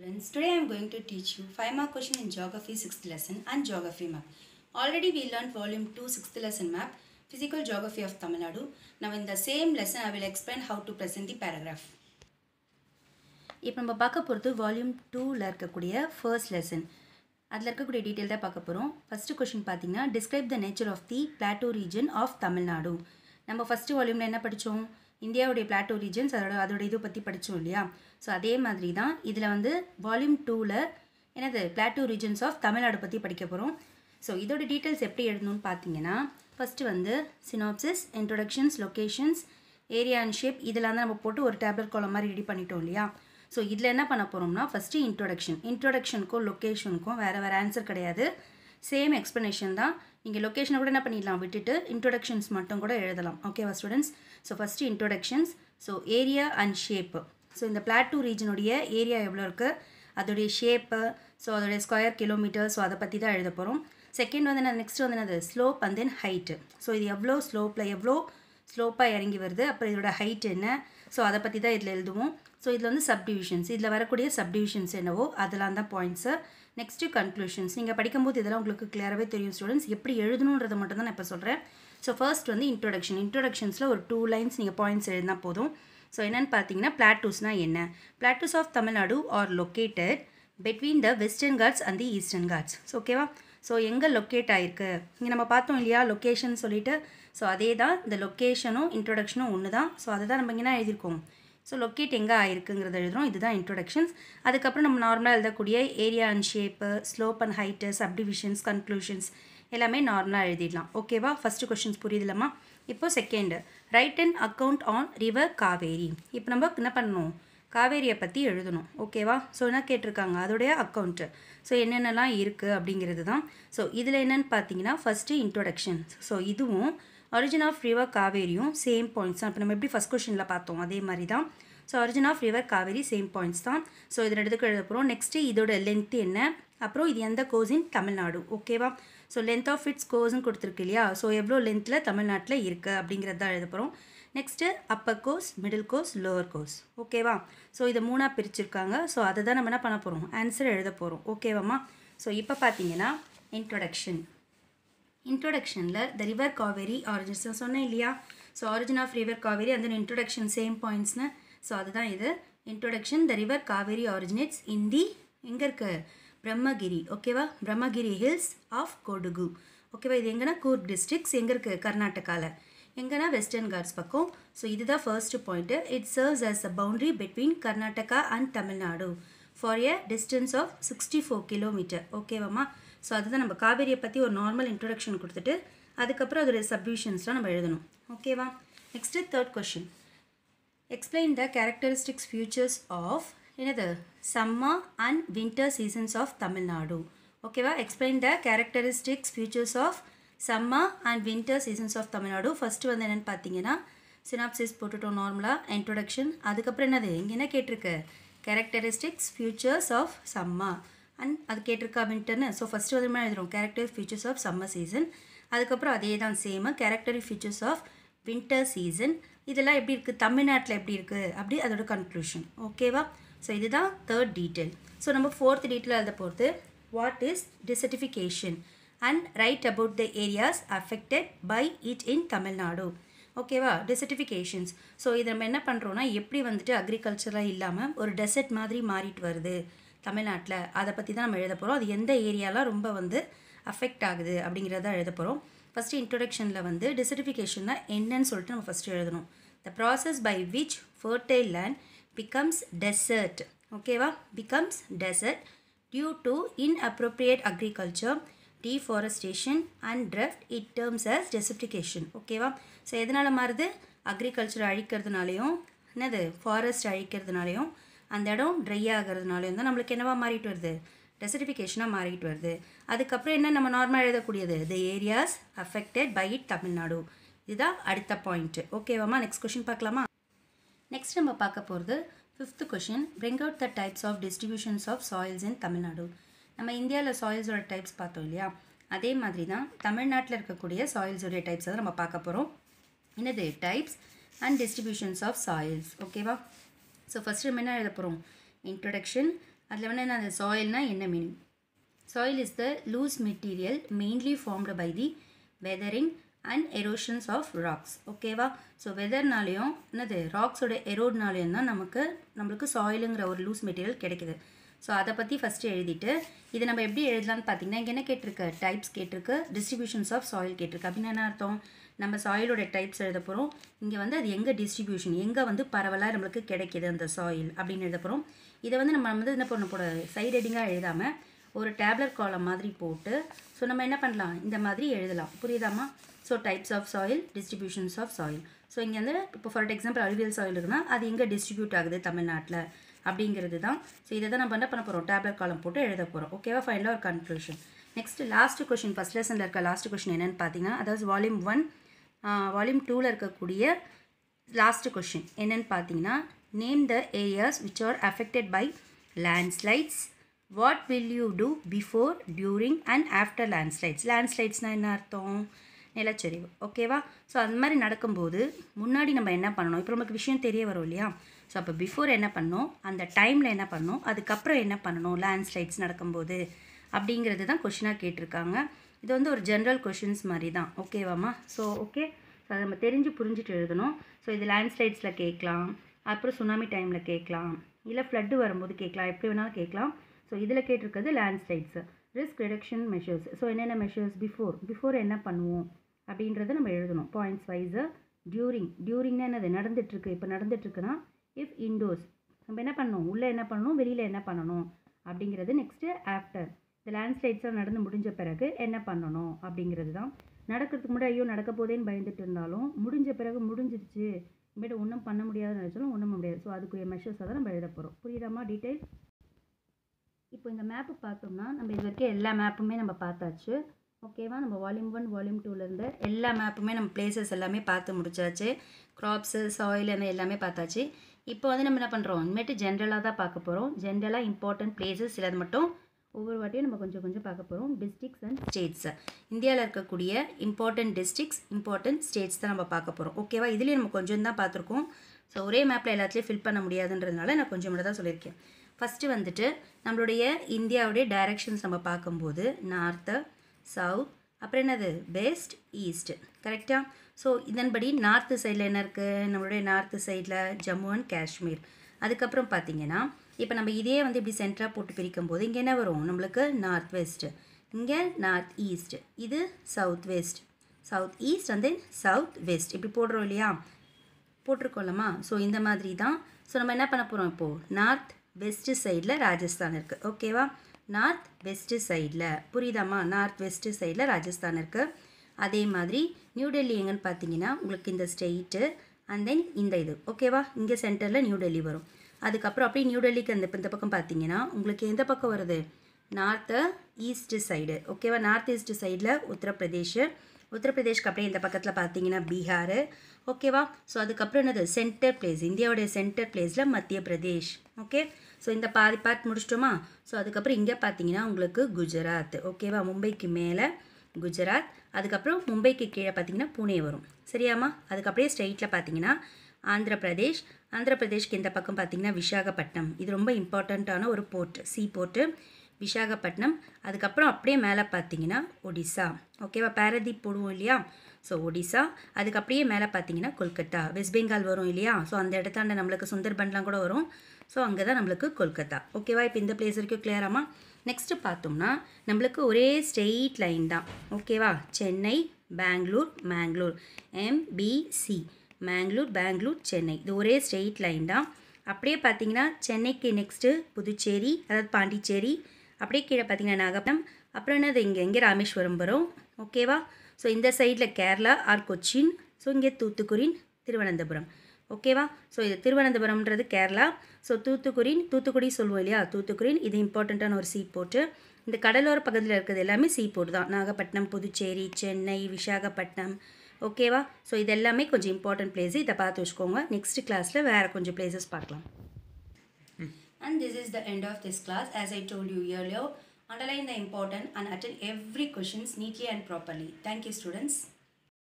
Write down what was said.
Friends, today I am going to teach you 5 mark question in geography 6th lesson and geography map. Already we learned volume 2 6th lesson map physical geography of Tamil Nadu. Now in the same lesson I will explain how to present the paragraph. இப்போ நம்ம பார்க்க போகிறது volume டூவில் இருக்கக்கூடிய first lesson அதில் இருக்கக்கூடிய detail தான் பார்க்க போகிறோம் ஃபஸ்ட்டு கொஷின் பார்த்தீங்கன்னா describe the nature of the plateau region of Tamil Nadu நம்ம ஃபஸ்ட்டு வால்யூமில் என்ன படித்தோம் இந்தியாவுடைய பிளாட்டோ ரீஜன்ஸ் அதோட அதோட இதை பற்றி படித்தோம் இல்லையா? ஸோ அதே மாதிரி தான் இதில் வந்து வால்யூம் டூவில் என்னது? பிளாட்டோ ரீஜன்ஸ் ஆஃப் தமிழ்நாடு பற்றி படிக்க போகிறோம் ஸோ இதோட டீட்டெயில்ஸ் எப்படி எழுதணும்னு பார்த்தீங்கன்னா ஃபஸ்ட்டு வந்து synopsis introductions locations area and shape இதெல்லாம் தான் நம்ம போட்டு ஒரு டேப்லெட் கோலம் மாதிரி ரெடி பண்ணிட்டோம் இல்லையா? ஸோ இதில் என்ன பண்ண போகிறோம்னா ஃபஸ்ட்டு இன்ட்ரொடக்ஷன் இன்ட்ரொடக்ஷனுக்கும் லொக்கேஷனுக்கும் வேறு வேறு ஆன்சர் கிடையாது. சேம் எக்ஸ்ப்ளனேஷன் தான். நீங்கள் லொக்கேஷனை கூட என்ன பண்ணிடலாம்? விட்டுட்டு இன்ட்ரொடக்ஷன்ஸ் மட்டும் கூட எழுதலாம். ஓகேவா students so first introductions so area and shape so இந்த பிளாட்டூ ரீஜனுடைய ஏரியா எவ்வளோ இருக்குது அதோடைய ஷேப்பு ஸோ அதோடைய ஸ்கொயர் கிலோமீட்டர் ஸோ அதை பற்றி தான் எழுத போகிறோம் செகண்ட் வந்து என்ன நெக்ஸ்ட் வந்து என்னது? Slope and then height so இது எவ்வளோ ஸ்லோப்பில் எவ்வளோ ஸ்லோப்பாக இறங்கி வருது? அப்புறம் இதோட ஹைட் என்ன? ஸோ அதை பற்றி தான் இதில் எழுதுவோம். ஸோ இதில் வந்து சப்டிவிஷன்ஸ் இதில் வரக்கூடிய சப்டிவிஷன்ஸ் என்னவோ அதெல்லாம் தான் பாயிண்ட்ஸு நெக்ஸ்ட்டு கன்க்ளூஷன்ஸ் நீங்கள் படிக்கும்போது இதெல்லாம் உங்களுக்கு கிளியராகவே தெரியும் ஸ்டூடெண்ட்ஸ் எப்படி எழுதணுன்றதை மட்டும் தான் நான் இப்போ சொல்கிறேன் ஸோ ஃபர்ஸ்ட் வந்து இன்ட்ரொடக்ஷன் இன்ட்ரொடக்ஷன்ஸில் ஒரு டூ லைன்ஸ் நீங்கள் பாயிண்ட்ஸ் எழுதினா போதும். ஸோ என்னென்னு பார்த்தீங்கன்னா பிளாட்டூஸ்னால் என்ன? Plateaus of Tamil Nadu are located between the western ghats and the eastern ghats so ஓகேவா ஸோ எங்கே லொக்கேட் ஆகிருக்கு இங்கே நம்ம பார்த்தோம் இல்லையா லொக்கேஷன் சொல்லிவிட்டு ஸோ அதே தான் இந்த லொக்கேஷனும் இன்ட்ரொடக்ஷனும் ஒன்று தான் ஸோ அதை தான் நம்ம இங்கே எழுதியிருக்கோம்? ஸோ லொக்கேட் எங்கே ஆயிருக்குங்கிறத எழுதுகிறோம் இதுதான் இன்ட்ரொடக்ஷன்ஸ் அதுக்கப்புறம் நம்ம நார்மலாக எழுதக்கூடிய area and shape slope and height subdivisions conclusions எல்லாமே நார்மலாக எழுதிடலாம். ஓகேவா ஃபஸ்ட்டு கொஷின்ஸ் புரியுதுலம்மா? இப்போ second write and account on river Kaveri இப்போ நம்ம என்ன பண்ணணும்? காவேரியை பற்றி எழுதணும். ஓகேவா ஸோ என்ன கேட்டிருக்காங்க? அதோடைய அக்கௌண்ட்டு ஸோ என்னென்னலாம் இருக்குது அப்படிங்கிறது தான். ஸோ இதில் என்னென்னு பார்த்தீங்கன்னா ஃபஸ்ட்டு இன்ட்ரொடக்ஷன் ஸோ இதுவும் ஒரிஜின் ஆஃப் ரிவர் காவேரியும் சேம் பாயிண்ட்ஸ் தான். இப்போ நம்ம எப்படி ஃபஸ்ட் கொஷனில் பார்த்தோம் அதே மாதிரி தான். So origin of river Kaveri same points தான். ஸோ இதில் எடுத்துக்க எழுத போகிறோம் நெக்ஸ்ட்டு இதோட லென்த் என்ன? அப்புறம் இது எந்த கோர்ஸ் இன் தமிழ்நாடு? ஓகேவா ஸோ லென்த் ஆஃப் இட்ஸ் கோர்ஸ்னு கொடுத்துருக்கு இல்லையா? ஸோ எவ்வளோ லென்த்தில் தமிழ்நாட்டில் இருக்குது அப்படிங்கிறது தான் எழுத போகிறோம் next upper course middle course lower course ஓகேவா ஸோ இதை மூணாக பிரிச்சிருக்காங்க. ஸோ அதை தான் நம்ம என்ன பண்ண போகிறோம் ஆன்சர் எழுத போகிறோம் ஓகேவாம்மா ஸோ இப்போ பார்த்தீங்கன்னா இன்ட்ரொடக்ஷன் இன்ட்ரொடக்ஷனில் த ரிவர் காவேரி ஆரிஜின்ஸ் சொன்னேன் இல்லையா? So origin of river Kaveri அந்த இன்ட்ரொடக்ஷன் சேம் பாயிண்ட்ஸ்னு ஸோ அதுதான் இது. Introduction the river Kaveri originates in the எங்கே இருக்கு? பிரம்மகிரி. ஓகேவா பிரம்மகிரி ஹில்ஸ் ஆஃப் கொடுகு ஓகேவா இது எங்கன்னா கூர்க் டிஸ்ட்ரிக்ஸ் எங்கே இருக்குது கர்நாடகாவில் எங்கன்னா வெஸ்டர்ன் காட்ஸ் பக்கம். ஸோ இதுதான் first point it serves as a boundary between Karnataka and Tamil Nadu for a distance of sixty four kilometre ஓகேவாம்மா so அதுதான் நம்ம காவேரியை பற்றி ஒரு நார்மல் இன்ட்ரொடக்ஷன் கொடுத்துட்டு அதுக்கப்புறம் அதோடைய சப்டிவிஷன்ஸ்லாம் நம்ம எழுதணும். ஓகேவா next third question explain the characteristics features of என்னது? Summer and winter seasons of Tamil Nadu ஓகேவா explain the characteristics features of summer and winter seasons of Tamil Nadu first வந்து என்னென்னு பார்த்தீங்கன்னா சினாப்சிஸ் போட்டுட்டோம் நார்மலாக இன்ட்ரொடக்ஷன் அதுக்கப்புறம் என்னது? இங்கே என்ன கேட்டிருக்கு? Characteristics features of summer and அது கேட்டிருக்கா வின்டர்னு ஸோ ஃபஸ்ட்டு வந்து எழுதுறோம். Character features of summer season அதுக்கப்புறம் அதே தான் same character features of winter season இதெல்லாம் எப்படி இருக்குது தமிழ்நாட்டில் எப்படி இருக்குது அப்படி அதோட கன்க்ளூஷன் ஓகேவா ஸோ இதுதான் தேர்ட் டீட்டெயில் ஸோ நம்ம ஃபோர்த் டீட்டெயில் எழுத போகிறது what is desertification and write about the areas affected by it in Tamil Nadu ஓகேவா டெசர்டிஃபிகேஷன்ஸ் ஸோ இதை நம்ம என்ன பண்ணுறோன்னா எப்படி வந்துட்டு அக்ரிகல்ச்சராக இல்லாமல் ஒரு டெசர்ட் மாதிரி மாறிட்டு வருது. தமிழ்நாட்டில் அதை பற்றி தான் நம்ம எழுத போகிறோம் அது எந்த ஏரியாலாம் ரொம்ப வந்து அஃபெக்ட் ஆகுது அப்படிங்கிறத எழுத போகிறோம் ஃபஸ்ட்டு இன்ட்ரொடக்ஷனில் வந்து டிசர்டிஃபிகேஷன்னா என்னன்னு சொல்லிட்டு நம்ம ஃபஸ்ட்டு எழுதணும். The process by which fertile land becomes desert ஓகேவா becomes desert due to inappropriate agriculture deforestation and drought it terms as desertification ஓகேவா ஸோ எதனால் மாறுது? அக்ரிகல்ச்சர் அழிக்கிறதுனாலையும் என்னது? ஃபாரஸ்ட் அழிக்கிறதுனாலையும் அந்த இடம் ட்ரை ஆகிறதுனாலையும் தான் நம்மளுக்கு என்னவா மாறிட்டு வருது? டெசிஃபிகேஷனாக மாறிட்டு வருது. அதுக்கப்புறம் என்ன நம்ம நார்மலாக எழுதக்கூடியது? The areas affected by it Tamil Nadu இதுதான் அடுத்த பாயிண்ட்டு ஓகேவாம்மா நெக்ஸ்ட் கொஷின் பார்க்கலாமா? நெக்ஸ்ட் நம்ம பார்க்க போகிறது fifth question bring out the types of distributions of soils in Tamil Nadu நம்ம இந்தியாவில் சாயில்ஸோட டைப்ஸ் பார்த்தோம் இல்லையா? அதே மாதிரி தான் தமிழ்நாட்டில் இருக்கக்கூடிய சாயில்ஸோடைய டைப்ஸ் தான் நம்ம பார்க்க போகிறோம் என்னது? Types and distributions of soils ஓகேவா ஸோ ஃபஸ்ட்டு நம்ம என்ன எழுத போகிறோம் இன்ட்ரொடக்ஷன் அதில் வந்து என்ன அந்த சாயில்னால் என்ன meaning soil is the loose material mainly formed by the weathering and erosions of rocks ஓகேவா ஸோ வெதர்னாலையும் என்னது? ராக்ஸோட எரோட்னாலேயும் தான் நமக்கு நம்மளுக்கு சாயிலுங்கிற ஒரு லூஸ் மெட்டீரியல் கிடைக்குது. ஸோ அதை பற்றி ஃபஸ்ட்டு எழுதிட்டு இதை நம்ம எப்படி எழுதலாம்னு பார்த்தீங்கன்னா இங்கே என்ன கேட்டிருக்கு? டைப்ஸ் கேட்டிருக்கு. டிஸ்ட்ரிபியூஷன்ஸ் ஆஃப் சாயில் கேட்டிருக்கு. அப்படின்னு என்ன அர்த்தம்? நம்ம சாயிலோட டைப்ஸ் எழுத போகிறோம் இங்கே வந்து அது எங்கே டிஸ்ட்ரிபியூஷன் எங்கே வந்து பரவலாக நம்மளுக்கு கிடைக்கிது அந்த சாயில் அப்படின்னு எழுத போகிறோம் இதை வந்து நம்ம வந்து என்ன பண்ண போட சைட் ஹெட்டிங்காக எழுதாமல் ஒரு டேப்லெட் காலம் மாதிரி போட்டு ஸோ நம்ம என்ன பண்ணலாம்? இந்த மாதிரி எழுதலாம். புரியுதாம்மா? So types of soil distributions of soil so இங்கே வந்து இப்போ ஃபார் எக்ஸாம்பிள் அறிவியல் சாயில் இருக்குன்னா அது எங்கே டிஸ்ட்ரிபியூட் ஆகுது தமிழ்நாட்டில் அப்படிங்கிறது தான். ஸோ இதை தான் நம்ம என்ன பண்ண போகிறோம் டேப்லெட் காலம் போட்டு எழுத போகிறோம் ஓகேவா ஃபைனலாக ஒரு conclusion next last question first லெசனில் இருக்க லாஸ்ட் கொஷின் என்னென்னு பார்த்தீங்கன்னா அதாவது வால்யூம் ஒன் வால்யூம் டூவில் இருக்கக்கூடிய லாஸ்ட் கொஷின் என்னென்னு பார்த்தீங்கன்னா name the areas which are affected by landslides what will you do before during and after landslides லேண்ட்ஸ்லைட்ஸ்னால் என்ன அர்த்தம்? நிலச்சரிவு. ஓகேவா ஸோ அந்த மாதிரி நடக்கும்போது முன்னாடி நம்ம என்ன பண்ணணும்? இப்போ நமக்கு விஷயம் தெரிய வரும் இல்லையா? ஸோ அப்போ பிஃபோர் என்ன பண்ணணும்? அந்த டைமில் என்ன பண்ணணும்? அதுக்கப்புறம் என்ன பண்ணணும்? லேண்ட்ஸ்லைட்ஸ் நடக்கும்போது. அப்படிங்கிறது தான் கொஷினாக கேட்டிருக்காங்க. இது வந்து ஒரு ஜென்ரல் கொஷின்ஸ் மாதிரி தான் ஓகேவாம்மா ஸோ ஓகே ஸோ அதை நம்ம தெரிஞ்சு புரிஞ்சுட்டு எழுதணும். ஸோ இது லேண்ட்ஸ்லைட்ஸில் கேட்கலாம். அப்புறம் சுனாமி டைமில் கேட்கலாம். இல்லை ஃப்ளட்டு வரும்போது கேட்கலாம். எப்படி வேணாலும் கேட்கலாம். ஸோ இதில் கேட்டிருக்கிறது landslides risk reduction measures so என்னென்ன மெஷர்ஸ் பிஃபோர் பிஃபோர் என்ன பண்ணுவோம்? அப்படின்றத நம்ம எழுதணும். பாயிண்ட்ஸ் வைஸு டியூரிங் டியூரிங்னா என்னது? நடந்துட்டுருக்கு. இப்போ நடந்துட்டுருக்குன்னா இஃப் இன்டோர்ஸ் நம்ம என்ன பண்ணணும்? உள்ளே என்ன பண்ணணும்? வெளியில் என்ன பண்ணணும்? அப்படிங்கிறது நெக்ஸ்ட்டு ஆஃப்டர் லேண்ட்ஸ்லைட்ஸாக நடந்து முடிஞ்ச பிறகு என்ன பண்ணணும் அப்படிங்கிறது தான் நடக்கிறதுக்கு முன்னாடி ஐயோ நடக்க போதேன்னு பயந்துட்டு இருந்தாலும் முடிஞ்ச பிறகு முடிஞ்சிருச்சு. இனிமேட்டு ஒன்றும் பண்ண முடியாதுன்னு நினச்சாலும் ஒன்றும் முடியாது. ஸோ அதுக்குரிய மெஷர்ஸாக தான் நம்ம எழுத போகிறோம் புரியுதாமா டீட்டெயில் இப்போ இந்த மேப்பு பார்த்தோம்னா நம்ம இது வரைக்கும் எல்லா மேப்புமே நம்ம பார்த்தாச்சு. ஓகேவா நம்ம வால்யூம் ஒன் வால்யூம் டூலேருந்து எல்லா மேப்புமே நம்ம பிளேசஸ் எல்லாமே பார்த்து முடிச்சாச்சு. க்ராப்ஸு சாயில் அந்த எல்லாமே பார்த்தாச்சு. இப்போ வந்து நம்ம என்ன பண்ணுறோம் இனிமேட்டு ஜென்ரலாக தான் பார்க்க போகிறோம் ஜென்ரலாக இம்பார்ட்டன்ட் பிளேசஸ் சிலது மட்டும் ஒவ்வொரு வாட்டியும் நம்ம கொஞ்சம் கொஞ்சம் பார்க்க போகிறோம் டிஸ்ட்ரிக்ஸ் அண்ட் ஸ்டேட்ஸ் இந்தியாவில் இருக்கக்கூடிய இம்பார்ட்டன்ட் டிஸ்ட்ரிக்ஸ் இம்பார்ட்டன்ட் ஸ்டேட்ஸ் தான் நம்ம பார்க்க போகிறோம் ஓகேவா இதுலேயும் நம்ம கொஞ்சம் தான் பார்த்துருக்கோம். ஸோ ஒரே மேப்பில் எல்லாத்துலேயும் ஃபில் பண்ண முடியாதுன்றதுனால நான் கொஞ்சம் மட்டும் தான் சொல்லியிருக்கேன். ஃபஸ்ட்டு வந்துட்டு நம்மளுடைய இந்தியாவுடைய டைரக்ஷன்ஸ் நம்ம பார்க்கும்போது நார்த்து சவுத் அப்புறம் என்னது? வெஸ்ட் ஈஸ்ட் கரெக்டாக ஸோ இதன்படி நார்த்து சைடில் என்ன இருக்குது நம்மளுடைய நார்த்து சைடில் ஜம்மு அண்ட் காஷ்மீர். அதுக்கப்புறம் பார்த்தீங்கன்னா இப்போ நம்ம இதே வந்து இப்படி சென்டராக போட்டு பிரிக்கும் போது இங்கே என்ன வரும்? நம்மளுக்கு நார்த் வெஸ்ட் இங்கே நார்த் ஈஸ்ட் இது south west south east and then south west இப்படி போடுறோம் இல்லையா? போட்டிருக்கோம்லம்மா. ஸோ இந்த மாதிரி தான். ஸோ நம்ம என்ன பண்ண போகிறோம் இப்போது நார்த் வெஸ்ட்டு சைடில் ராஜஸ்தான் இருக்குது ஓகேவா நார்த் வெஸ்ட்டு சைடில் புரியுதாம்மா? நார்த் வெஸ்ட்டு சைடில் ராஜஸ்தான் இருக்குது அதே மாதிரி நியூ டெல்லி எங்கன்னு பார்த்தீங்கன்னா உங்களுக்கு இந்த ஸ்டேட்டு அண்ட் தென் இந்த இது. ஓகேவா இங்கே சென்டரில் நியூ டெல்லி வரும். அதுக்கப்புறம் அப்படியே நியூ டெல்லிக்கு அந்த இந்த பக்கம் பார்த்தீங்கன்னா உங்களுக்கு எந்த பக்கம் வருது? நார்த்து ஈஸ்ட் சைடு ஓகேவா நார்த் ஈஸ்ட் சைடில் உத்தரப்பிரதேஷ். உத்தரப்பிரதேஷ்க்கு அப்படியே இந்த பக்கத்தில் பார்த்தீங்கன்னா பீகார். ஓகேவா ஸோ அதுக்கப்புறம் என்னது? சென்டர் பிளேஸ் இந்தியாவுடைய சென்டர் பிளேஸில் மத்திய பிரதேஷ். ஓகே ஸோ இந்த பாதி பார்ட் முடிச்சிட்டோமா? ஸோ அதுக்கப்புறம் இங்கே பார்த்தீங்கன்னா உங்களுக்கு குஜராத். ஓகேவா மும்பைக்கு மேலே குஜராத். அதுக்கப்புறம் மும்பைக்கு கீழே பார்த்தீங்கன்னா புனே வரும். சரியாம்மா? அதுக்கு அப்படியே ஸ்ட்ரெயிட்டில் பார்த்தீங்கன்னா ஆந்திர பிரதேஷ். ஆந்திர பிரதேஷ்க்கு இந்த பக்கம் பார்த்தீங்கன்னா விசாகப்பட்டினம். இது ரொம்ப இம்பார்ட்டண்ட்டான ஒரு போர்ட் சி போர்ட்டு விசாகப்பட்டினம். அதுக்கப்புறம் அப்படியே மேலே பார்த்தீங்கன்னா ஒடிசா. ஓகேவா? பாரதீப் போடுவோம் இல்லையா? ஸோ ஒடிசா. அதுக்கு அப்படியே மேலே பார்த்தீங்கன்னா கொல்கத்தா. வெஸ்ட் பெங்கால் வரும் இல்லையா? ஸோ அந்த இடத்தாண்ட நம்மளுக்கு சுந்தர்பன்லாம் கூட வரும். ஸோ அங்கே தான் நம்மளுக்கு கொல்கத்தா. ஓகேவா? இப்போ இந்த பிளேஸ் வரைக்கும் கிளியராமா நெக்ஸ்ட்டு பார்த்தோம்னா நம்மளுக்கு ஒரே ஸ்ட்ரெயிட் லைன் தான். ஓகேவா சென்னை பெங்களூர் மேங்களூர். எம்பிசி மேங்களூர் பெங்களூர் சென்னை. இது ஒரே ஸ்ட்ரெயிட் லைன் தான். அப்படியே பார்த்தீங்கன்னா சென்னைக்கு நெக்ஸ்ட்டு புதுச்சேரி அதாவது பாண்டிச்சேரி. அப்படியே கீழே பார்த்தீங்கன்னா நாகப்பட்டினம். அப்புறம் என்னது? இங்கே இங்கே ராமேஸ்வரம் வரும். ஓகேவா ஸோ இந்த சைடில் கேரளா ஆர் கொச்சின். ஸோ இங்கே தூத்துக்குடி திருவனந்தபுரம். ஓகேவா? ஸோ இது திருவனந்தபுரம்ன்றது கேரளா. ஸோ தூத்துக்குடின்னு தூத்துக்குடி சொல்லுவோம் இல்லையா? தூத்துக்குடின் இது இம்பார்ட்டண்ட்டான ஒரு சீ போர்ட்டு இந்த கடலோர பக்கத்தில் இருக்கிறது எல்லாமே சீ போர்ட் தான். நாகப்பட்டினம் புதுச்சேரி சென்னை விசாகப்பட்டினம். ஓகேவா? ஸோ இது எல்லாமே கொஞ்சம் இம்பார்ட்டன்ட் பிளேஸ் இதை பார்த்து வச்சுக்கோங்க. நெக்ஸ்ட் கிளாஸில் வேறு கொஞ்சம் பிளேசஸ் பார்க்கலாம். And this is the end of this class. As I told you earlier, underline the important and attend every questions neatly and properly. Thank you students.